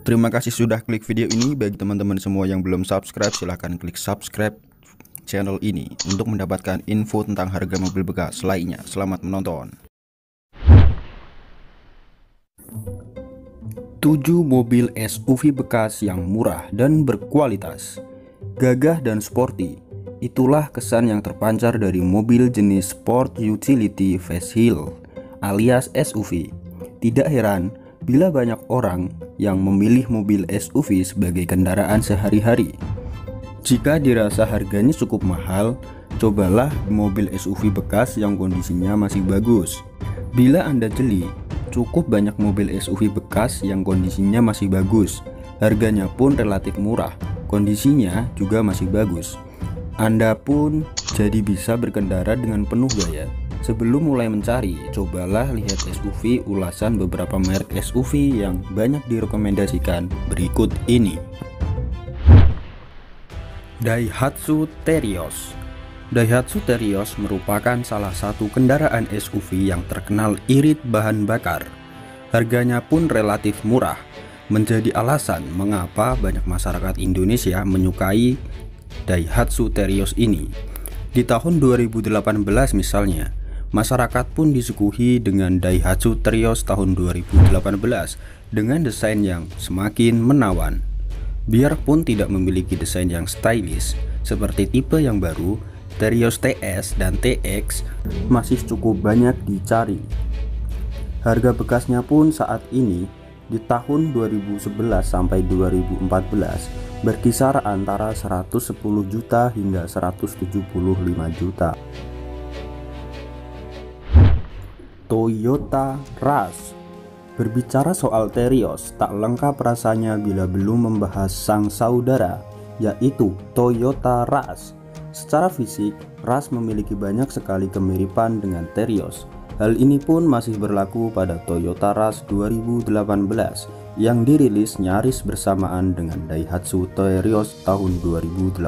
Terima kasih sudah klik video ini. Bagi teman-teman semua yang belum subscribe, silahkan klik subscribe channel ini untuk mendapatkan info tentang harga mobil bekas lainnya. Selamat menonton. 7 mobil SUV bekas yang murah dan berkualitas, gagah dan sporty. Itulah kesan yang terpancar dari mobil jenis Sport Utility Hill alias SUV. Tidak heran bila banyak orang yang memilih mobil SUV sebagai kendaraan sehari-hari. Jika dirasa harganya cukup mahal, cobalah mobil SUV bekas yang kondisinya masih bagus. Bila Anda jeli, cukup banyak mobil SUV bekas yang kondisinya masih bagus. Harganya pun relatif murah, kondisinya juga masih bagus. Anda pun jadi bisa berkendara dengan penuh gaya. Sebelum mulai mencari, cobalah lihat SUV ulasan beberapa merek SUV yang banyak direkomendasikan berikut ini. Daihatsu Terios Daihatsu Terios merupakan salah satu kendaraan SUV yang terkenal irit bahan bakar. Harganya pun relatif murah, menjadi alasan mengapa banyak masyarakat Indonesia menyukai Daihatsu Terios ini. Di tahun 2018 misalnya, Masyarakat pun disuguhi dengan Daihatsu Terios tahun 2018 dengan desain yang semakin menawan. Biarpun tidak memiliki desain yang stylish seperti tipe yang baru, Terios TS dan TX masih cukup banyak dicari. Harga bekasnya pun saat ini di tahun 2011 sampai 2014 berkisar antara 110 juta hingga 175 juta. Toyota Rush. Berbicara soal Terios, tak lengkap rasanya bila belum membahas sang saudara, yaitu Toyota Rush. Secara fisik, Rush memiliki banyak sekali kemiripan dengan Terios. Hal ini pun masih berlaku pada Toyota Rush 2018 yang dirilis nyaris bersamaan dengan Daihatsu Terios tahun 2018.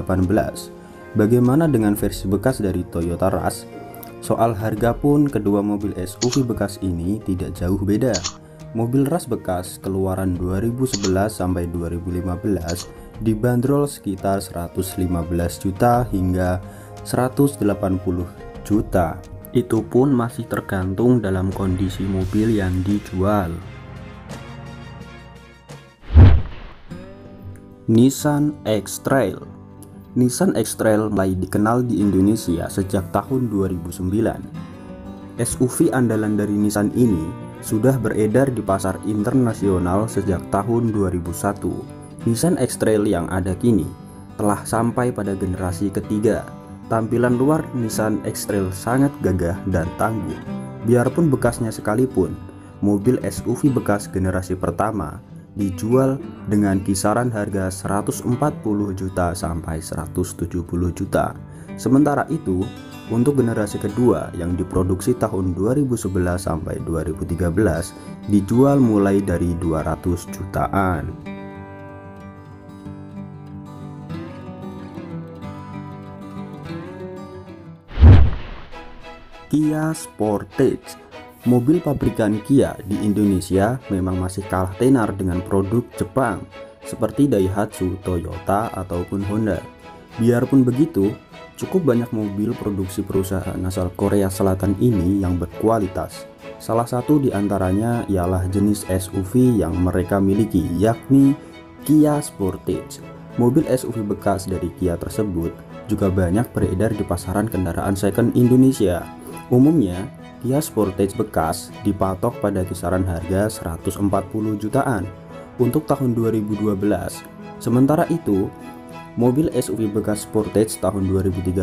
Bagaimana dengan versi bekas dari Toyota Rush? Soal harga pun kedua mobil SUV bekas ini tidak jauh beda. Mobil ras bekas keluaran 2011 sampai 2015 dibanderol sekitar 115 juta hingga 180 juta. Itu pun masih tergantung dalam kondisi mobil yang dijual. Nissan X-Trail Nissan X-Trail mulai dikenal di Indonesia sejak tahun 2009. SUV andalan dari Nissan ini sudah beredar di pasar internasional sejak tahun 2001. Nissan X-Trail yang ada kini telah sampai pada generasi ketiga. Tampilan luar Nissan X-Trail sangat gagah dan tangguh. Biarpun bekasnya sekalipun, mobil SUV bekas generasi pertama dijual dengan kisaran harga 140 juta sampai 170 juta. Sementara itu, untuk generasi kedua yang diproduksi tahun 2011 sampai 2013 dijual mulai dari 200 jutaan. Kia Sportage Mobil pabrikan Kia di Indonesia memang masih kalah tenar dengan produk Jepang seperti Daihatsu, Toyota, ataupun Honda. Biarpun begitu, cukup banyak mobil produksi perusahaan asal Korea Selatan ini yang berkualitas. Salah satu di antaranya ialah jenis SUV yang mereka miliki, yakni Kia Sportage. Mobil SUV bekas dari Kia tersebut juga banyak beredar di pasaran kendaraan second Indonesia. Umumnya, Kia Sportage bekas dipatok pada kisaran harga 140 jutaan untuk tahun 2012. Sementara itu, mobil SUV bekas Sportage tahun 2013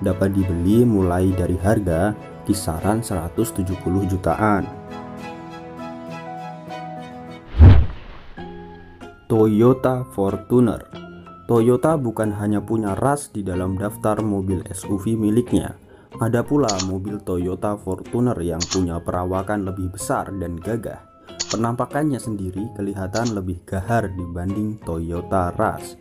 dapat dibeli mulai dari harga kisaran 170 jutaan. Toyota Fortuner Toyota bukan hanya punya ras di dalam daftar mobil SUV miliknya, ada pula mobil Toyota Fortuner yang punya perawakan lebih besar dan gagah. Penampakannya sendiri kelihatan lebih gahar dibanding Toyota Rush.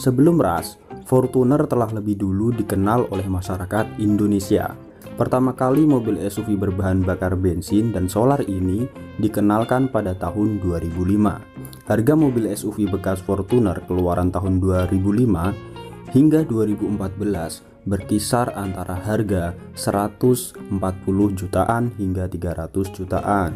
Sebelum Rush, Fortuner telah lebih dulu dikenal oleh masyarakat Indonesia. Pertama kali mobil SUV berbahan bakar bensin dan solar ini dikenalkan pada tahun 2005. Harga mobil SUV bekas Fortuner keluaran tahun 2005 hingga 2014 berkisar antara harga 140 jutaan hingga 300 jutaan.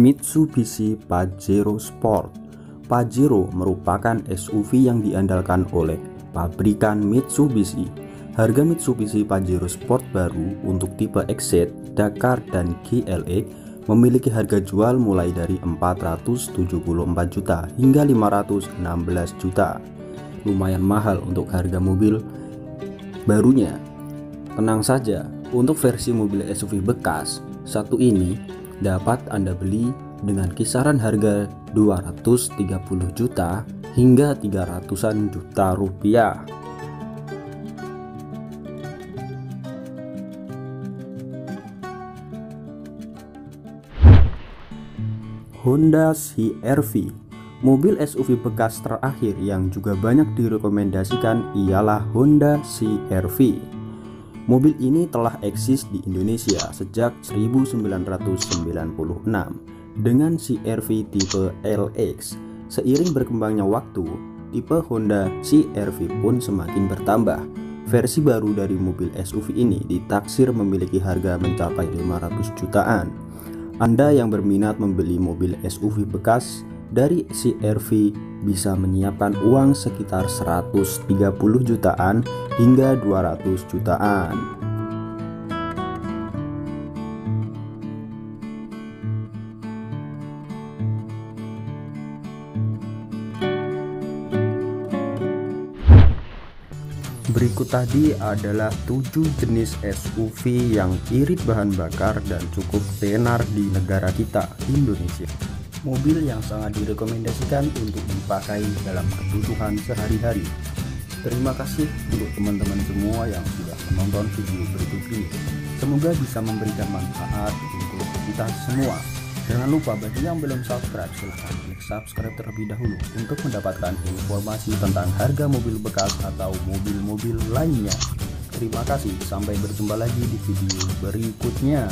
Mitsubishi Pajero Sport Pajero merupakan SUV yang diandalkan oleh pabrikan Mitsubishi. Harga Mitsubishi Pajero Sport baru untuk tipe Exit, Dakar, dan GLE memiliki harga jual mulai dari 474 juta hingga 516 juta. Lumayan mahal untuk harga mobil barunya. Tenang saja, untuk versi mobil SUV bekas, satu ini dapat Anda beli dengan kisaran harga 230 juta hingga 300-an juta rupiah. Honda CR-V Mobil SUV bekas terakhir yang juga banyak direkomendasikan ialah Honda CR-V Mobil ini telah eksis di Indonesia sejak 1996 dengan CR-V tipe LX. Seiring berkembangnya waktu, tipe Honda CR-V pun semakin bertambah. Versi baru dari mobil SUV ini ditaksir memiliki harga mencapai 500 jutaan. Anda yang berminat membeli mobil SUV bekas dari CRV bisa menyiapkan uang sekitar 130 jutaan hingga 200 jutaan. Berikut tadi adalah 7 jenis SUV yang irit bahan bakar dan cukup tenar di negara kita, Indonesia mobil yang sangat direkomendasikan untuk dipakai dalam kebutuhan sehari-hari. Terima kasih untuk teman-teman semua yang sudah menonton video berikut ini. Semoga bisa memberikan manfaat untuk kita semua. Jangan lupa bagi yang belum subscribe silahkan klik subscribe terlebih dahulu untuk mendapatkan informasi tentang harga mobil bekas atau mobil-mobil lainnya. Terima kasih, sampai berjumpa lagi di video berikutnya.